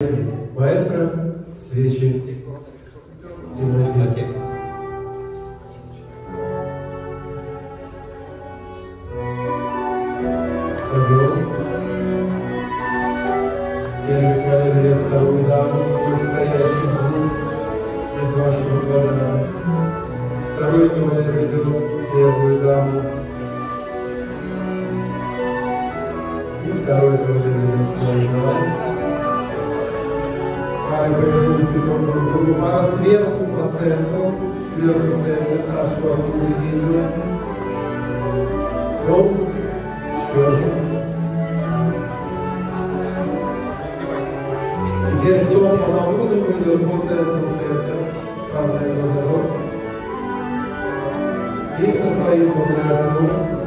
Маэстро, свечи, темноте. Пойдем. Первый кавалер, вторую даму, настоящий друг из вашего двора. Второй кавалер ведет первую даму. И второй кавалер ведет свою даму. Пары повернулись друг к другу. Пара сверху по центру, сверху центр нашу акулу видно. Круг, четвертый. Теперь кто по музыку идет по центру света, правый глазород. И со своим популярным.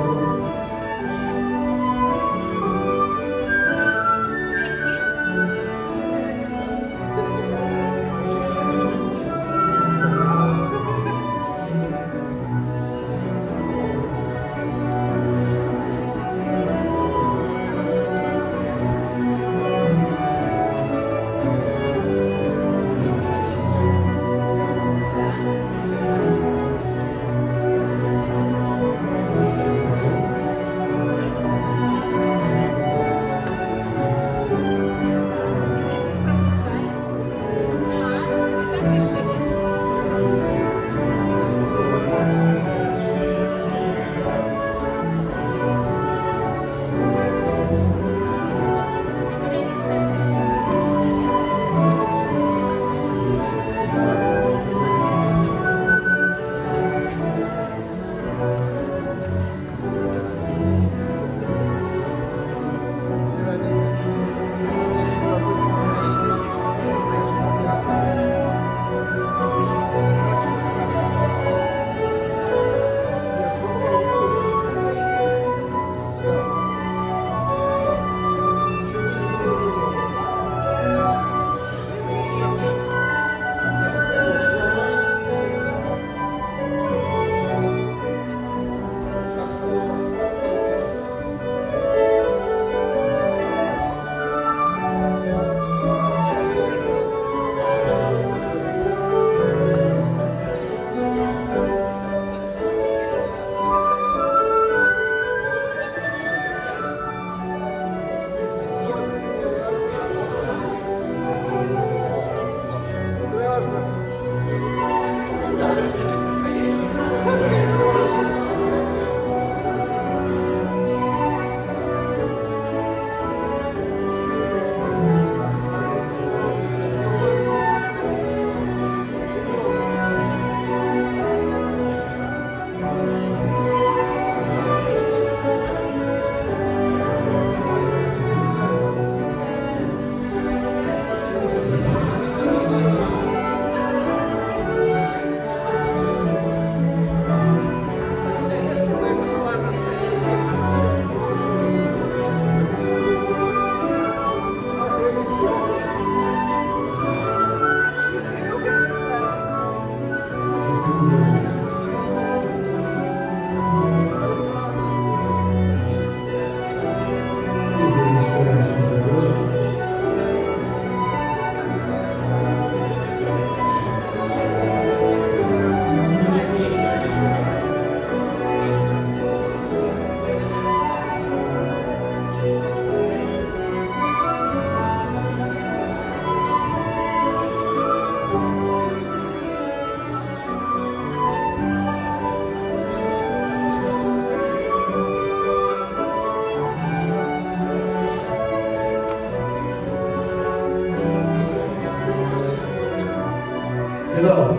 Hello.